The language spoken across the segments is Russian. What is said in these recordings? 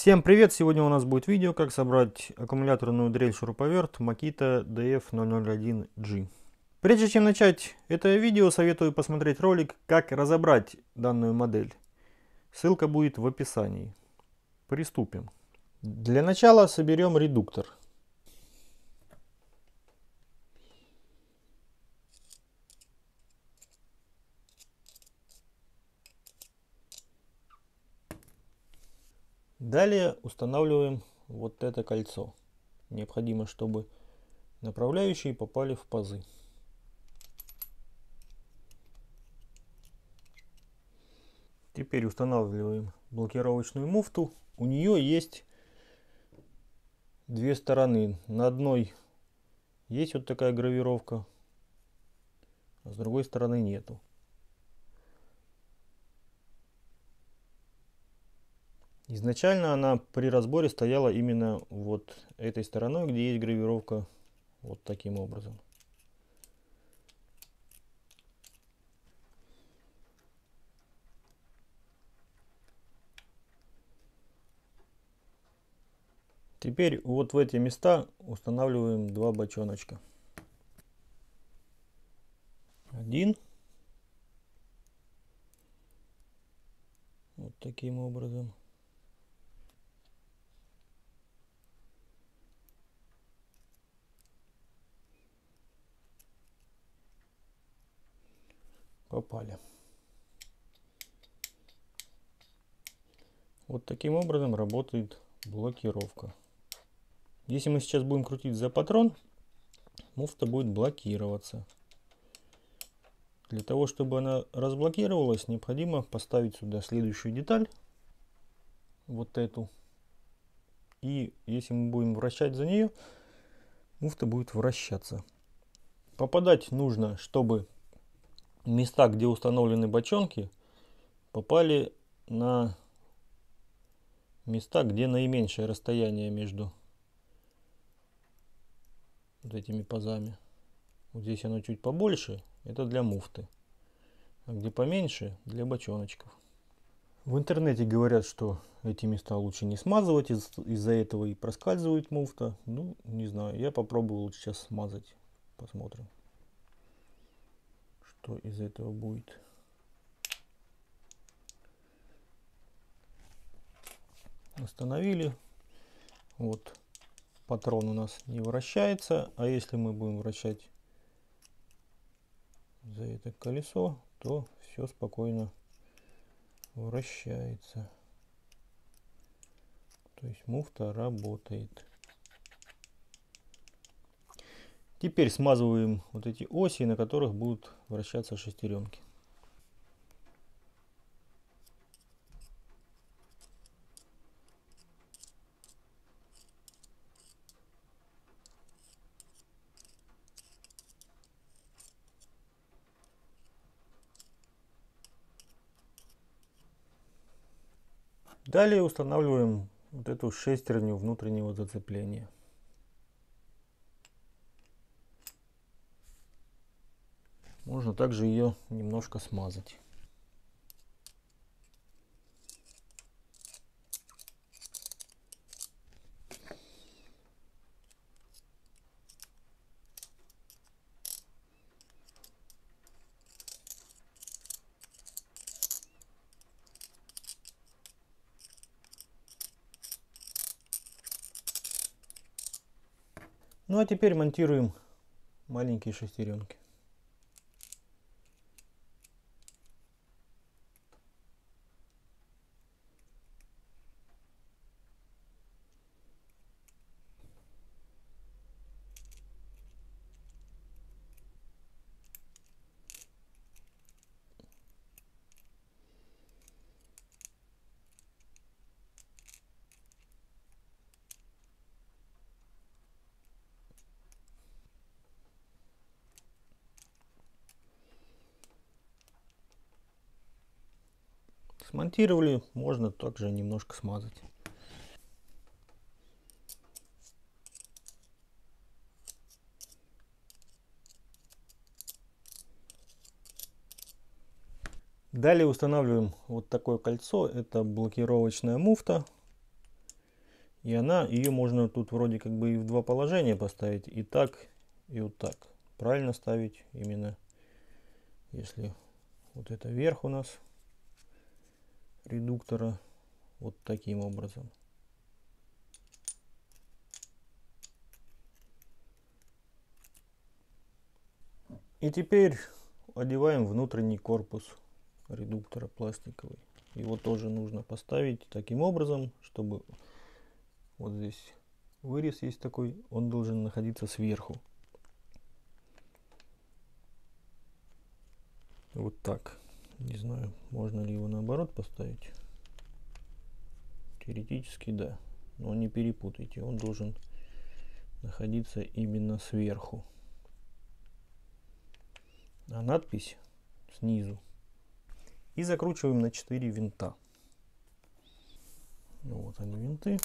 Всем привет! Сегодня у нас будет видео, как собрать аккумуляторную дрель шуруповерт Makita DF001G. Прежде чем начать это видео, советую посмотреть ролик, как разобрать данную модель. Ссылка будет в описании. Приступим. Для начала соберем редуктор. Далее устанавливаем вот это кольцо. Необходимо, чтобы направляющие попали в пазы. Теперь устанавливаем блокировочную муфту. У нее есть две стороны. На одной есть вот такая гравировка, а с другой стороны нету. Изначально она при разборе стояла именно вот этой стороной, где есть гравировка вот таким образом. Теперь вот в эти места устанавливаем два бочоночка. Один. Вот таким образом. Попали. Вот таким образом работает блокировка. Если мы сейчас будем крутить за патрон, муфта будет блокироваться. Для того, чтобы она разблокировалась, необходимо поставить сюда следующую деталь. Вот эту. И если мы будем вращать за нее, муфта будет вращаться. Попадать нужно, чтобы места, где установлены бочонки, попали на места, где наименьшее расстояние между вот этими пазами. Вот здесь оно чуть побольше, это для муфты. А где поменьше, для бочоночков. В интернете говорят, что эти места лучше не смазывать, из-за из этого и проскальзывает муфта. Ну, не знаю, я попробую сейчас смазать. Посмотрим что из этого будет. Установили. Вот патрон у нас не вращается. А если мы будем вращать за это колесо, то все спокойно вращается. То есть муфта работает. Теперь смазываем вот эти оси, на которых будут вращаться шестеренки. Далее устанавливаем вот эту шестерню внутреннего зацепления. Можно также ее немножко смазать. Ну а теперь монтируем маленькие шестеренки. Смонтировали, можно также немножко смазать. Далее устанавливаем вот такое кольцо. Это блокировочная муфта. И она, ее можно тут вроде как бы и в два положения поставить, и так, и вот так. Правильно ставить именно, если вот это верх у нас редуктора, вот таким образом. И теперь одеваем внутренний корпус редуктора пластиковый. Его тоже нужно поставить таким образом, чтобы вот здесь вырез есть такой, он должен находиться сверху. Вот так. Не знаю, можно ли его наоборот поставить. Теоретически да. Но не перепутайте, он должен находиться именно сверху а надпись снизу. И закручиваем на 4 винта. Вот они винты.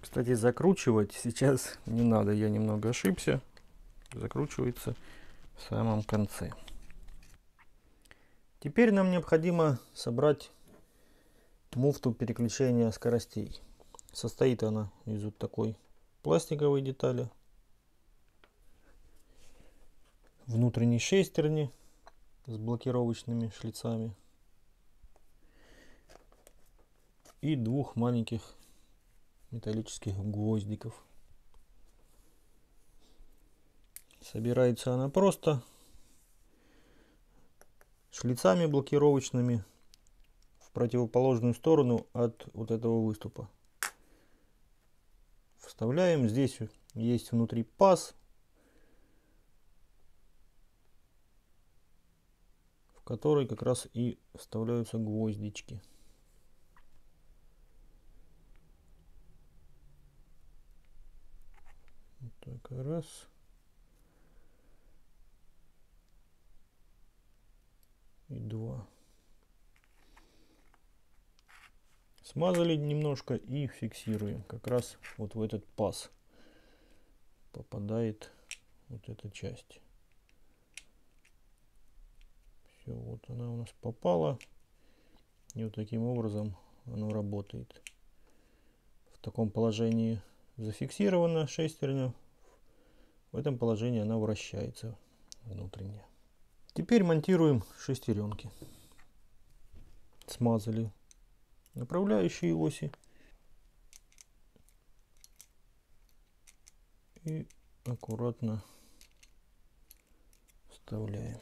Кстати, закручивать сейчас не надо, я немного ошибся. Закручивается в самом конце. Теперь нам необходимо собрать муфту переключения скоростей. Состоит она из вот такой пластиковой детали внутренней шестерни с блокировочными шлицами и двух маленьких металлических гвоздиков. Собирается она просто шлицами блокировочными в противоположную сторону от вот этого выступа. Вставляем. Здесь есть внутри паз которой как раз и вставляются гвоздички. Так, раз. И два. Смазали немножко и фиксируем. Как раз вот в этот паз попадает вот эта часть. Все, вот она у нас попала. И вот таким образом оно работает. В таком положении зафиксирована шестерня. В этом положении она вращается внутренне. Теперь монтируем шестеренки. Смазали направляющие оси. И аккуратно вставляем.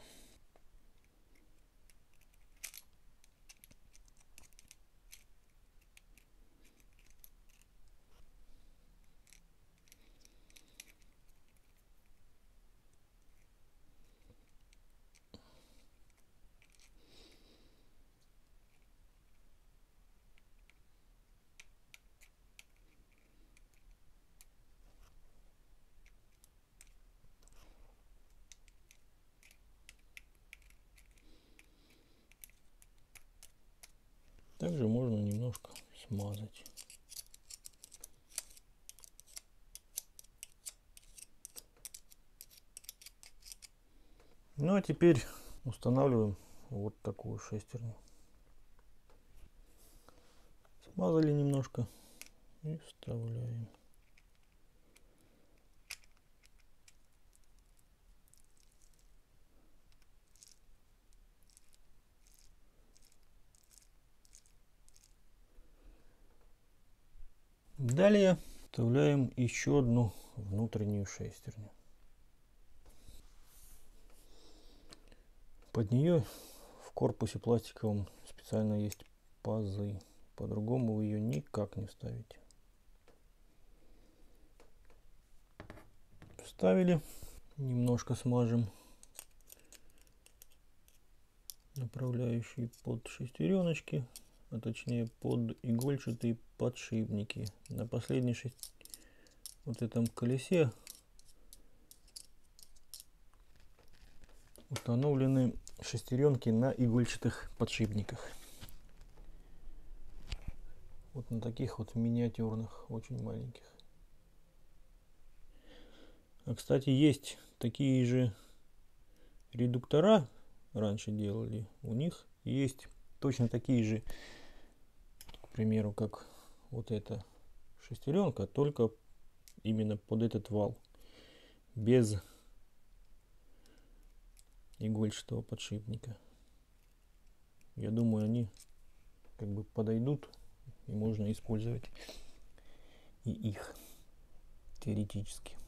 Также можно немножко смазать. Ну а теперь устанавливаем вот такую шестерню. Смазали немножко и вставляем. Далее вставляем еще одну внутреннюю шестерню. Под нее в корпусе пластиковом специально есть пазы. По-другому вы ее никак не вставите. Вставили. Немножко смажем направляющие под шестереночки а точнее под игольчатые подшипники. На последней шесть... вот этом колесе установлены шестеренки на игольчатых подшипниках. Вот на таких вот миниатюрных, очень маленьких. А кстати, есть такие же редуктора, раньше делали. У них есть точно такие же примеру, как вот эта шестеренка, только именно под этот вал, без игольчатого подшипника. Я думаю, они как бы подойдут и можно использовать и их теоретически.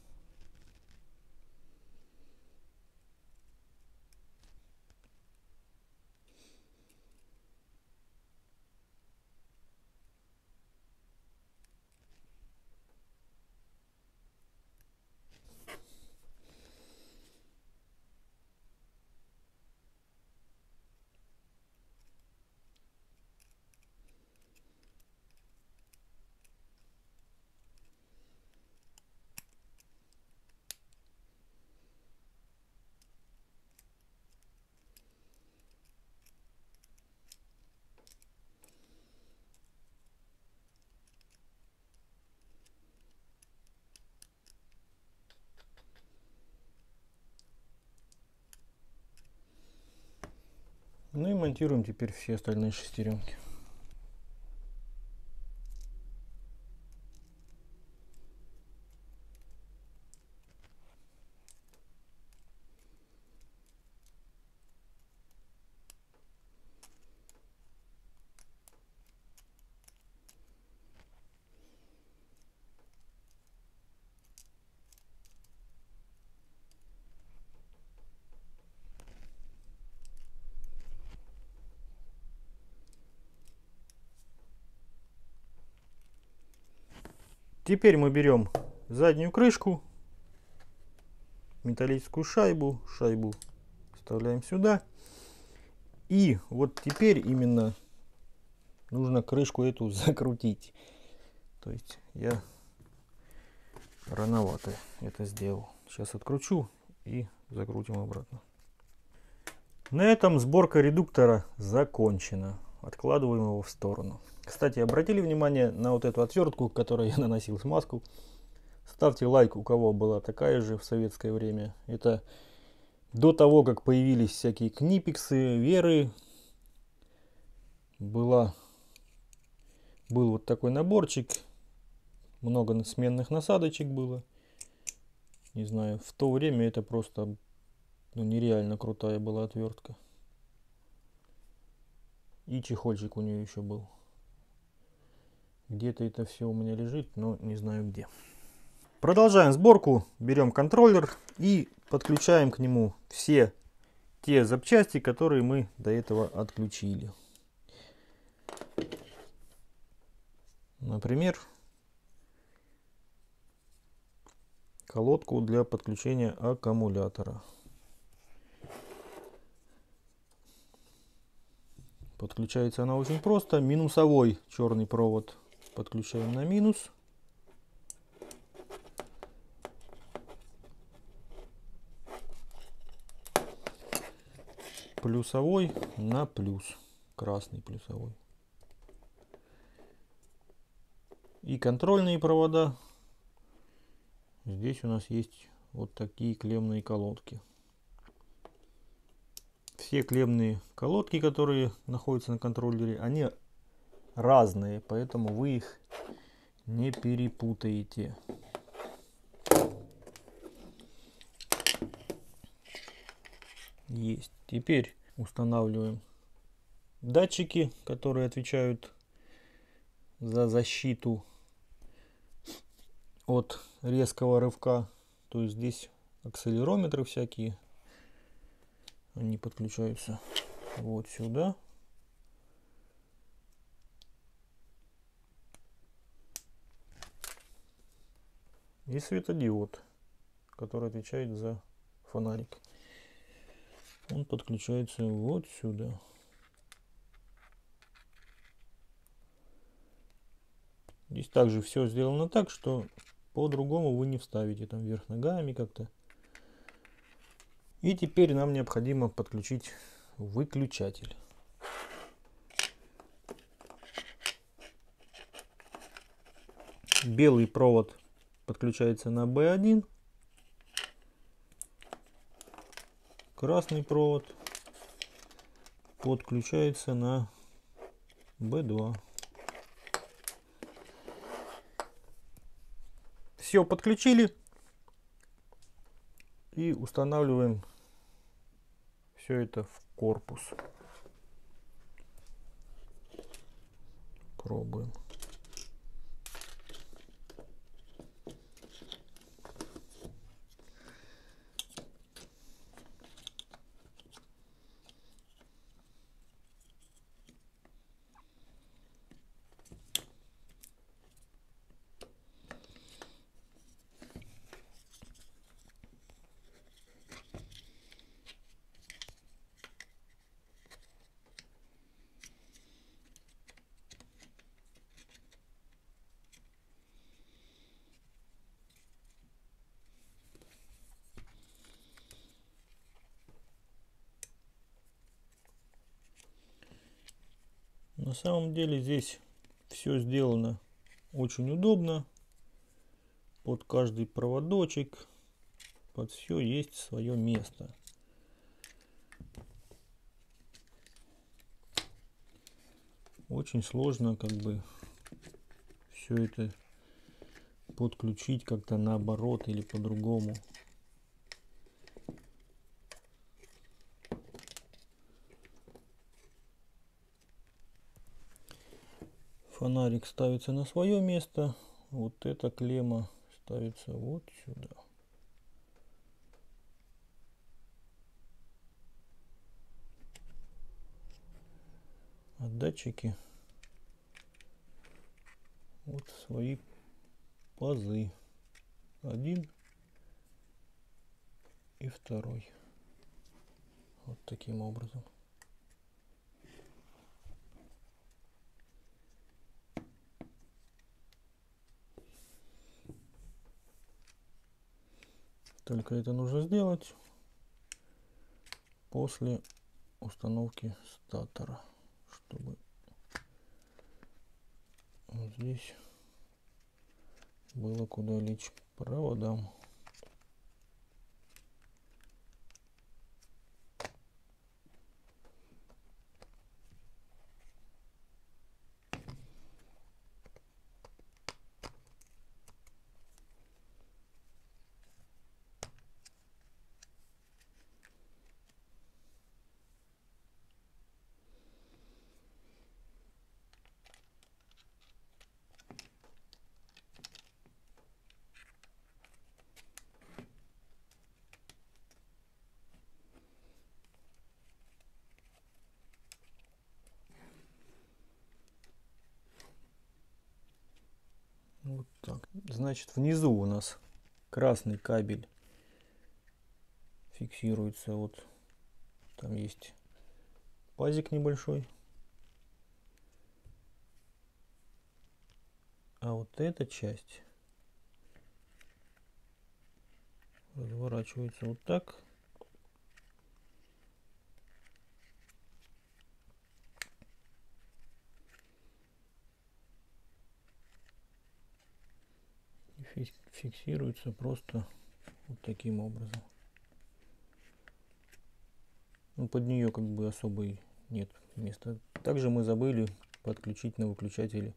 Монтируем теперь все остальные шестеренки. Теперь мы берем заднюю крышку, металлическую шайбу, шайбу вставляем сюда. И вот теперь именно нужно крышку эту закрутить. То есть я рановато это сделал. Сейчас откручу и закрутим обратно. На этом сборка редуктора закончена. Откладываем его в сторону. Кстати, обратили внимание на вот эту отвертку, которой я наносил смазку. Ставьте лайк, у кого была такая же в советское время. Это до того, как появились всякие книпиксы, веры. Была, был вот такой наборчик. Много сменных насадочек было. Не знаю, в то время это просто ну, нереально крутая была отвертка. И чехольчик у нее еще был. Где-то это все у меня лежит, но не знаю где. Продолжаем сборку. Берем контроллер и подключаем к нему все те запчасти, которые мы до этого отключили. Например, колодку для подключения аккумулятора. Подключается она очень просто. Минусовой черный провод подключаем на минус. Плюсовой на плюс. Красный плюсовой. И контрольные провода. Здесь у нас есть вот такие клеммные колодки. Все клеммные колодки, которые находятся на контроллере, они разные, поэтому вы их не перепутаете. Есть. Теперь устанавливаем датчики, которые отвечают за защиту от резкого рывка. То есть здесь акселерометры всякие. Они подключаются вот сюда. И светодиод, который отвечает за фонарик. Он подключается вот сюда. Здесь также все сделано так, что по-другому вы не вставите там вверх ногами как-то. И теперь нам необходимо подключить выключатель. Белый провод подключается на B1. Красный провод подключается на B2. Все подключили и устанавливаем все это в корпус. Пробуем. На самом деле здесь все сделано очень удобно. Под каждый проводочек, под все есть свое место. Очень сложно как бы все это подключить как-то наоборот или по-другому. Фонарик ставится на свое место. Вот эта клемма ставится вот сюда. А датчики вот свои пазы. Один и второй. Вот таким образом Только это нужно сделать после установки статора, чтобы вот здесь было куда лечь проводам. Вот так. Значит, внизу у нас красный кабель фиксируется. Вот там есть пазик небольшой. А вот эта часть разворачивается вот так. Фиксируется просто вот таким образом. Ну, под нее как бы особой нет места. Также мы забыли подключить на выключателе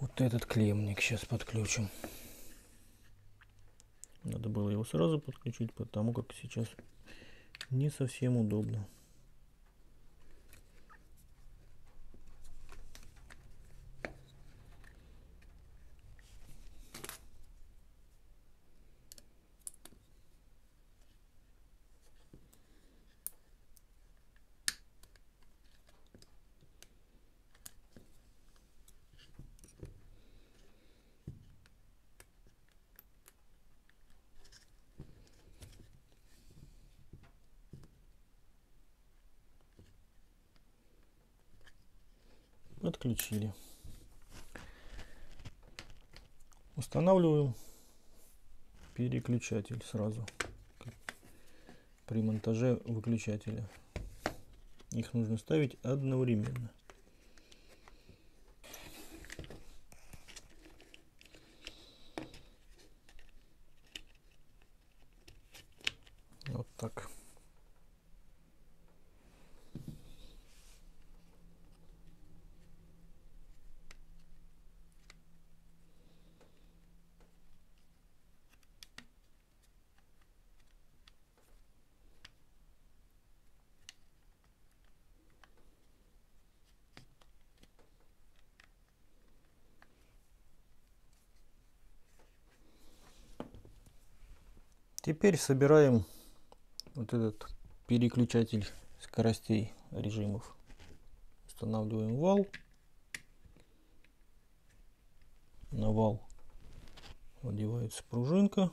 вот этот клемник. Сейчас подключим. Надо было его сразу подключить, потому как сейчас не совсем удобно. Отключили. Устанавливаем переключатель сразу при монтаже выключателя. Их нужно ставить одновременно. Вот так. Теперь собираем вот этот переключатель скоростей режимов. Устанавливаем вал. На вал одевается пружинка.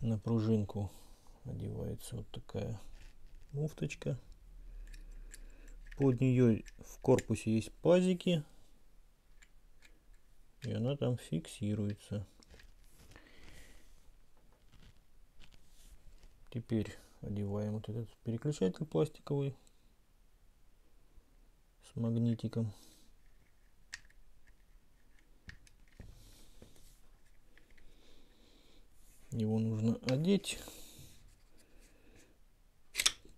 На пружинку одевается вот такая муфточка. Под нее в корпусе есть пазики. И она там фиксируется. Теперь одеваем вот этот переключатель пластиковый с магнитиком. Его нужно одеть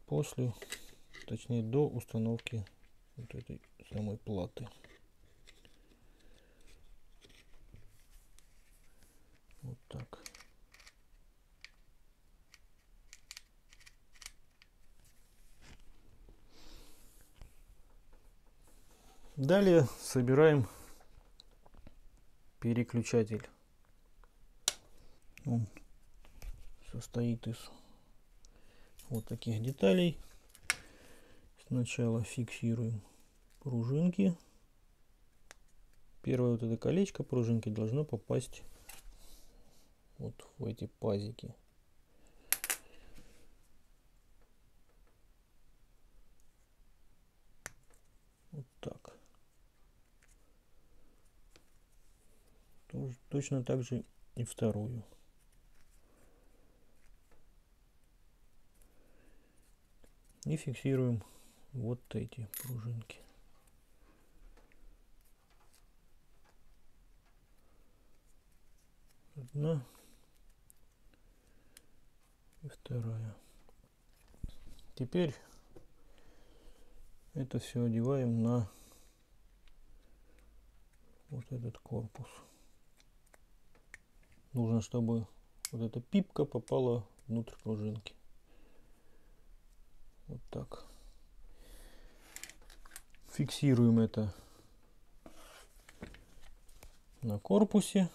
после, точнее до установки вот этой самой платы. Вот так. Далее собираем переключатель. Он состоит из вот таких деталей. Сначала фиксируем пружинки. Первое вот это колечко пружинки должно попасть вот в эти пазики. Вот так. Точно так же и вторую. И фиксируем вот эти пружинки. Одна и вторая. Теперь это все одеваем на вот этот корпус. Нужно, чтобы вот эта пипка попала внутрь пружинки. Вот так. Фиксируем это на корпусе.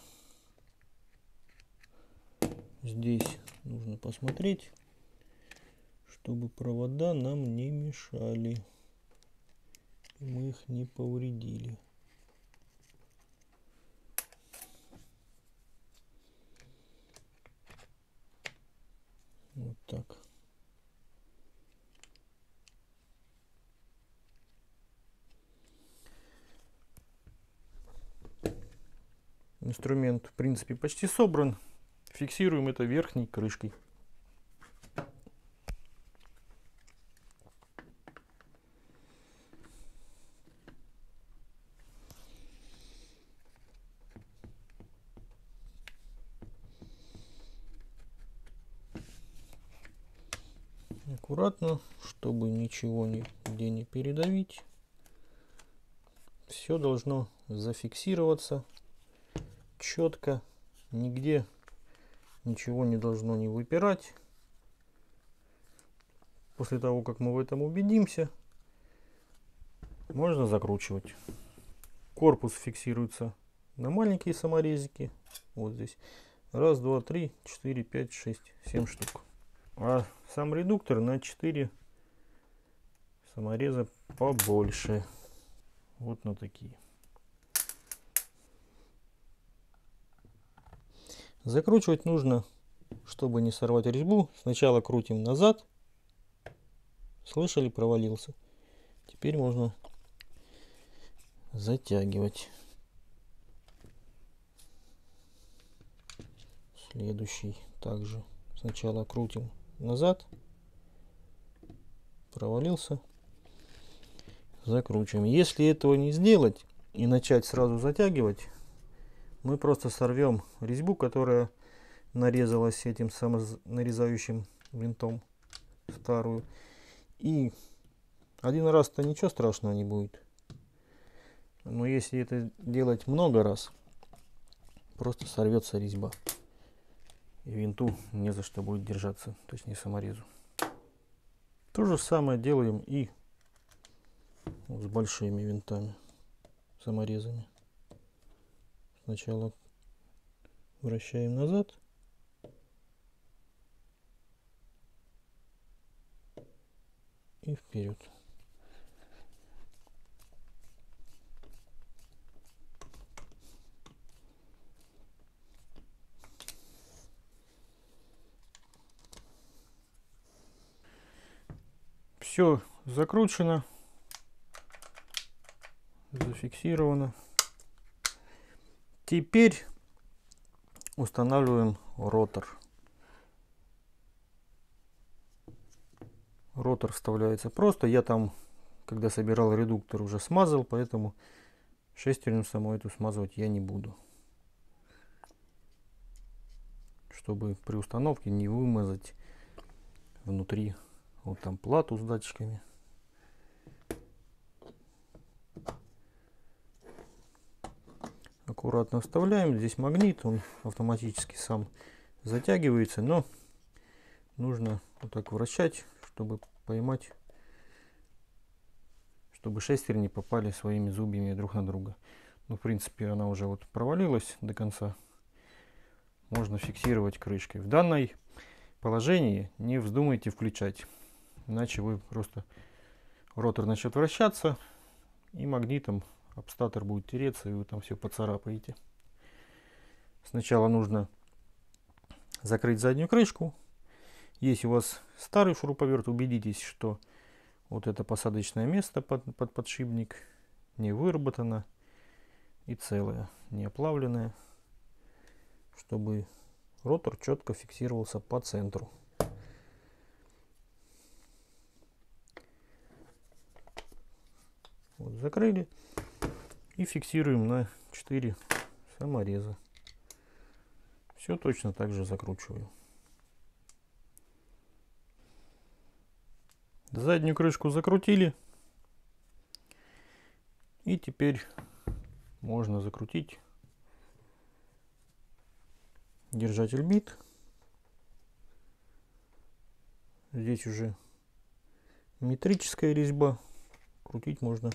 Здесь нужно посмотреть, чтобы провода нам не мешали. Мы их не повредили. Вот так. Инструмент, в принципе, почти собран. Фиксируем это верхней крышкой. Аккуратно, чтобы ничего нигде не передавить. Все должно зафиксироваться четко, нигде ничего не должно не выпирать. После того, как мы в этом убедимся, можно закручивать. Корпус фиксируется на маленькие саморезики. Вот здесь. Раз, два, три, четыре, пять, шесть, семь штук. А сам редуктор на 4 самореза побольше. Вот на такие. Закручивать нужно, чтобы не сорвать резьбу. Сначала крутим назад. Слышали, провалился. Теперь можно затягивать. Следующий также сначала крутим назад, провалился, закручиваем. Если этого не сделать и начать сразу затягивать, мы просто сорвем резьбу, которая нарезалась этим самонарезающим винтом старую. И один раз-то ничего страшного не будет. Но если это делать много раз, просто сорвется резьба и винту не за что будет держаться, точнее саморезу. То же самое делаем и с большими винтами, саморезами. Сначала Вращаем назад. И вперед. Все закручено, зафиксировано. Теперь устанавливаем ротор. Ротор вставляется просто. Я там, когда собирал редуктор, уже смазал, поэтому шестерню саму эту смазывать я не буду. Чтобы при установке не вымазать внутри вот там плату с датчиками. Аккуратно вставляем. Здесь магнит, он автоматически сам затягивается, но нужно вот так вращать, чтобы поймать, чтобы шестерни попали своими зубьями друг на друга. Ну, в принципе, она уже вот провалилась до конца. Можно фиксировать крышкой. В данной положении не вздумайте включать. Иначе вы просто ротор начнет вращаться и магнитом об статор будет тереться и вы там все поцарапаете. Сначала нужно закрыть заднюю крышку. Если у вас старый шуруповерт, убедитесь, что вот это посадочное место под, под подшипник не выработано и целое, не оплавленное, чтобы ротор четко фиксировался по центру. Вот, закрыли и фиксируем на 4 самореза. Все точно так же закручиваю. Заднюю крышку закрутили. И теперь можно закрутить держатель бит. Здесь уже метрическая резьба. Крутить можно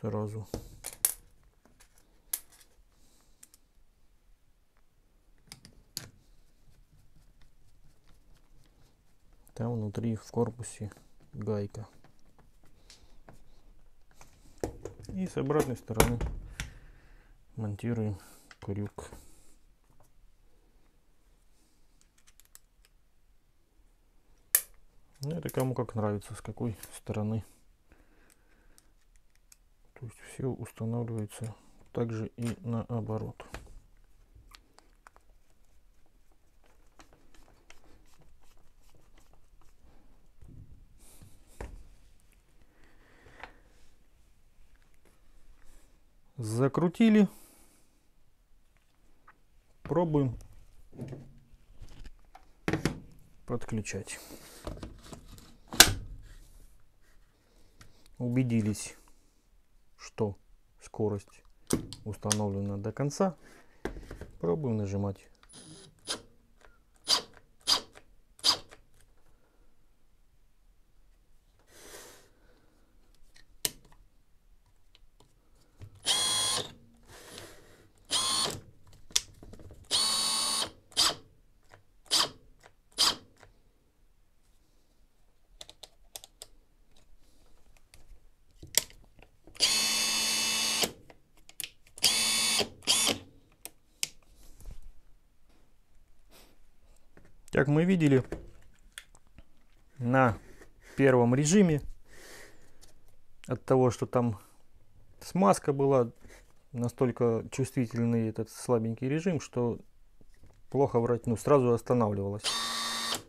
сразу. Там внутри в корпусе гайка. И с обратной стороны монтируем крюк. Ну, это кому как нравится, с какой стороны. То есть все устанавливается также и наоборот. Закрутили. Пробуем подключать. Убедились скорость установлена до конца. Пробуем нажимать. Как мы видели, на первом режиме от того, что там смазка была настолько чувствительный этот слабенький режим, что плохо врать, ну сразу останавливалась.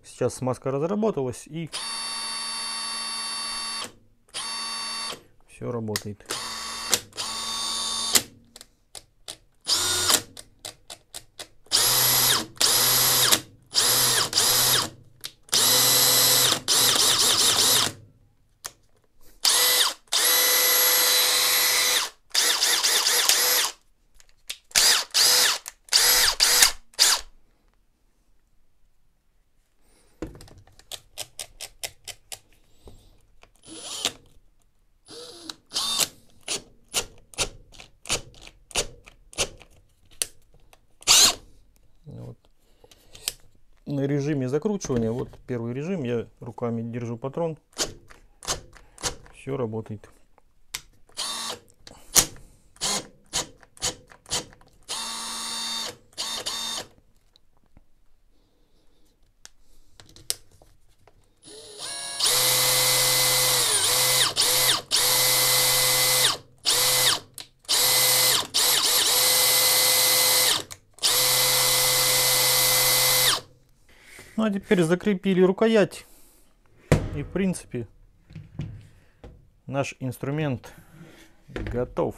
Сейчас смазка разработалась и все работает. На режиме закручивания. Вот первый режим. Я руками держу патрон. Все работает. Ну а теперь закрепили рукоять. И в принципе наш инструмент готов.